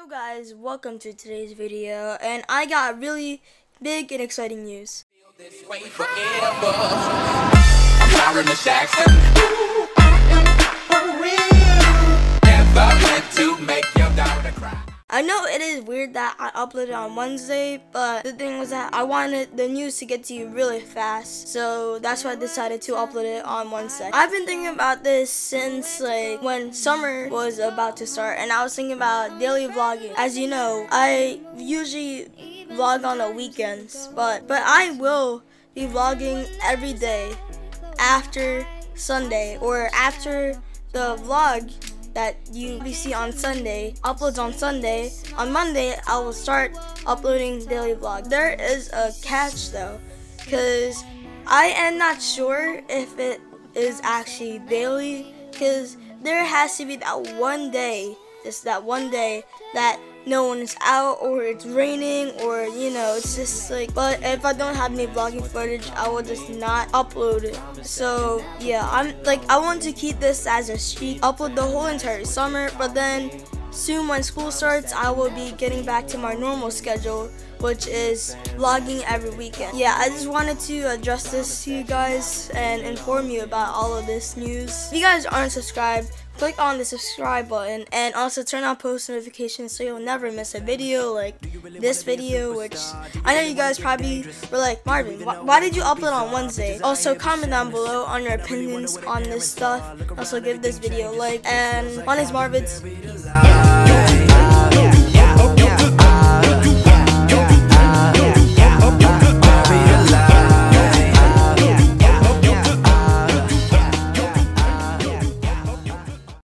Yo guys, welcome to today's video, and I got really big and exciting news. I know it is weird that I uploaded on Wednesday, but the thing was that I wanted the news to get to you really fast, so that's why I decided to upload it on Wednesday. I've been thinking about this since like when summer was about to start, and I was thinking about daily vlogging. As you know, I usually vlog on the weekends, but but I will be vlogging every day after Sunday or after the vlog that you see on Sunday uploads on Sunday. On Monday, I will start uploading daily vlog. There is a catch though, because I am not sure if it is actually daily, because there has to be that one day, just that one day that no one is out or it's raining or you know it's just like but if I don't have any vlogging footage I will just not upload it. So yeah I'm like I want to keep this as a streak upload the whole entire summer but then soon when school starts I will be getting back to my normal schedule which is vlogging every weekend. Yeah I just wanted to address this to you guys and inform you about all of this news. If you guys aren't subscribed click on the subscribe button and also turn on post notifications so you'll never miss a video like this video which I know you guys probably were like Marvin why, why did you upload on Wednesday? Also comment down below on your opinions on this stuff. Also give this video a like and my name is Marvin Yeah.